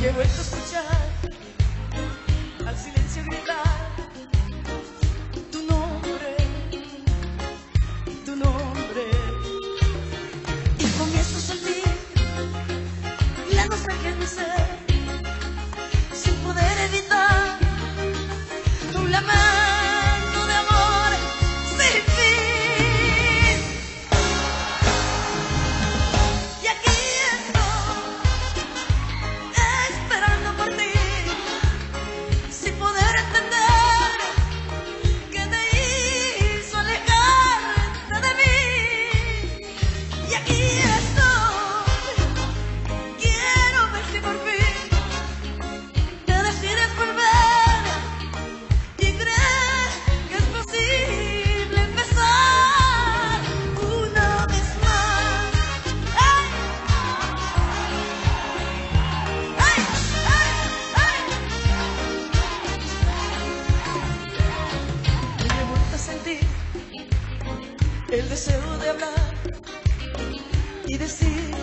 you with el deseo de hablar y decir